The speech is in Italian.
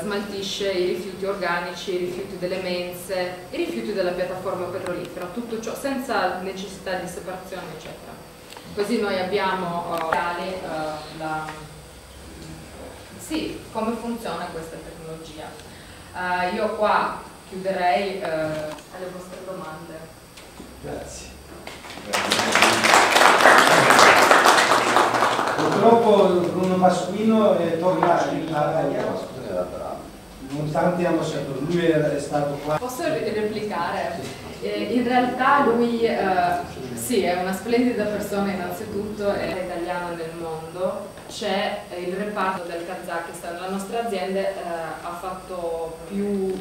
smaltisce i rifiuti organici, i rifiuti delle mense, i rifiuti della piattaforma petrolifera, tutto ciò senza necessità di separazione eccetera. Così noi abbiamo uh, uh, la, sì, come funziona questa tecnologia. Uh, io qua chiuderei alle vostre domande. Grazie. Purtroppo Pasquino è tornato in Italia nonostante hanno sempre lui è stato qua. Posso replicare? Eh, in realtà lui eh, sì, è una splendida persona innanzitutto, è italiano nel mondo, c'è il reparto del Kazakistan, la nostra azienda eh, ha fatto più